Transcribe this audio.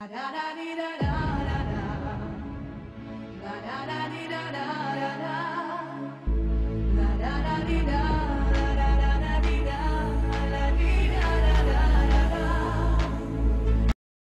da da da da da.